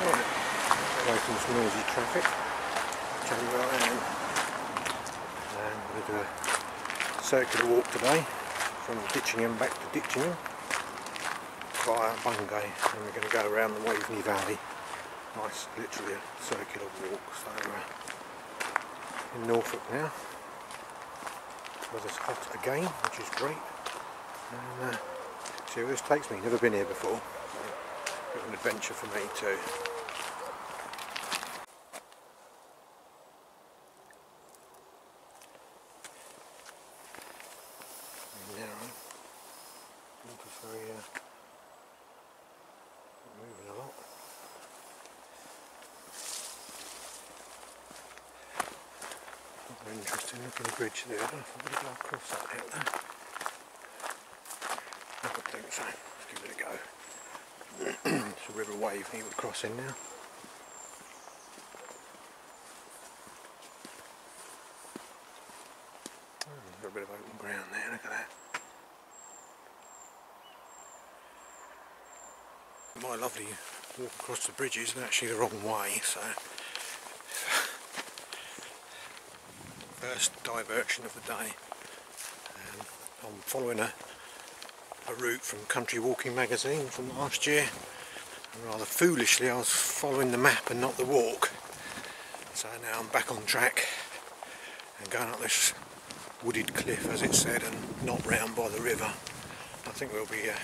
Right, away from some noisy traffic. Turn right hand. And we're going to do a circular walk today from Ditchingham back to Ditchingham via Bungay and we're going to go around the Waveney Valley. Nice, literally a circular walk. So uh, in Norfolk now. Weather's hot again, which is great. And uh, see where this takes me. Never been here before. Bit of an adventure for me too. narrow. Water's very uh, moving a lot. Interesting looking bridge there. I don't know if I'm going to go across that out there. I don't think so. Let's give it a go. it's a river Waveney would cross in now. A bit of open ground there, look at that. My lovely walk across the bridge isn't actually the wrong way, so first diversion of the day. Um, I'm following a, a route from Country Walking magazine from last year. And rather foolishly I was following the map and not the walk. So now I'm back on track and going up this wooded cliff as it said and not round by the river. I think we'll be uh,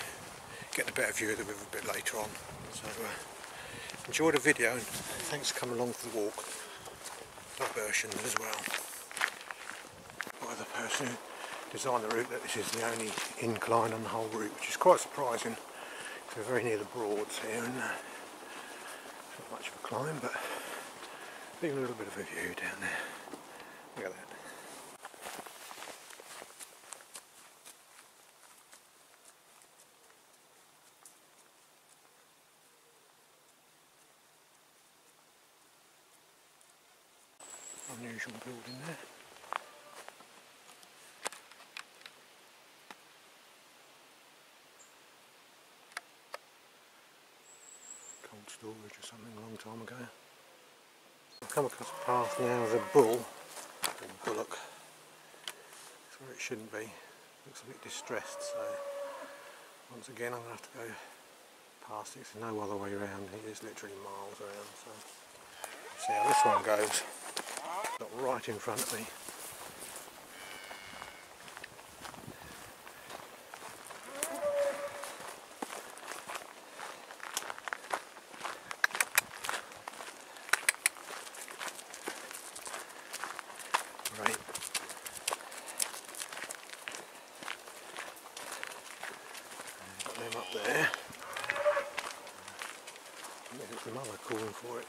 getting a better view of the river a bit later on. So uh, enjoy the video and thanks for coming along for the walk. Diversion as well. The person who designed the route that this is the only incline on the whole route, which is quite surprising. We're very near the Broads here and uh, not much of a climb but a little bit of a view down there. Look at that. Unusual building there. Storage or something a long time ago. I've come across a path now with a bull, or bullock. It's where it shouldn't be. Looks a bit distressed, so once again I'm going to have to go past it. There's no other way around. It is literally miles around. So see how this one goes. Not right in front of me. Right. Got them up there. There's the mother calling for it.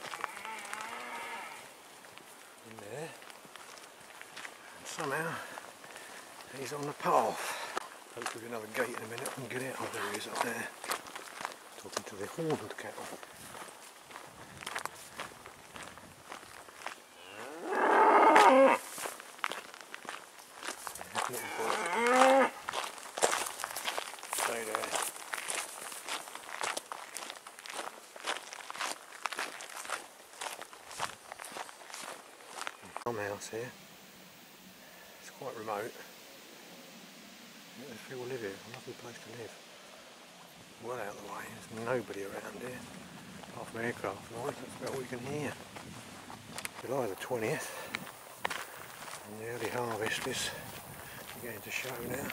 In there. And somehow he's on the path. Hopefully another gate in a minute and get out. Oh there he is up there. Talking to the horned cattle. Little boy. Stay there. Farmhouse here. It's quite remote. There's people live here. A lovely place to live. Well out of the way. There's nobody around here. Apart from aircraft noise. That's about all you can hear. July the 20th. And the early harvest is beginning to show now.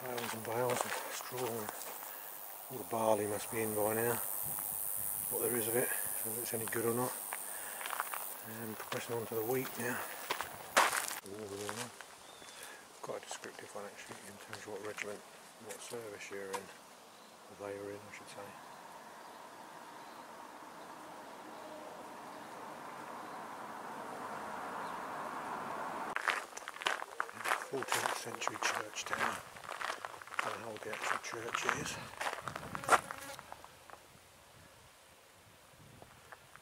Bales and bales of straw and all the barley must be in by now. What there is of it, whether it's any good or not. And progressing on to the wheat now. Quite a descriptive one actually in terms of what regiment, what service you're in, or they are in I should say. 14th century church tower. Don't know old the actual church is.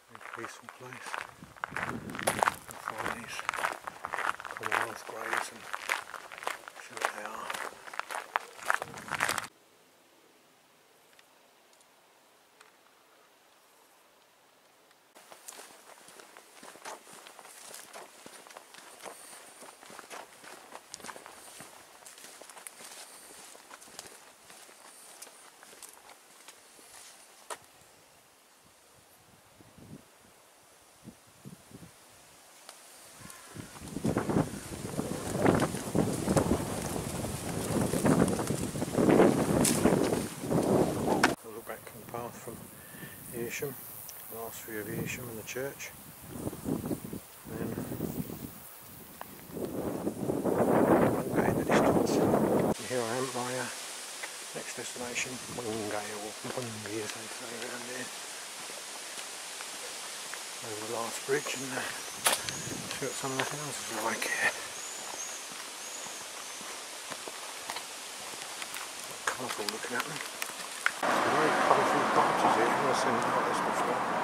Very peaceful place. You'll find these Commonwealth graves and Earsham, last view of Earsham and the church. Then Bungay in the distance. And here I am at uh, next destination, Bungay or Wungi as they say around there. Over the last bridge and uh, see what some of the houses are like here. Colourful looking at them. Very colourful parties here, I've never seen them like this before.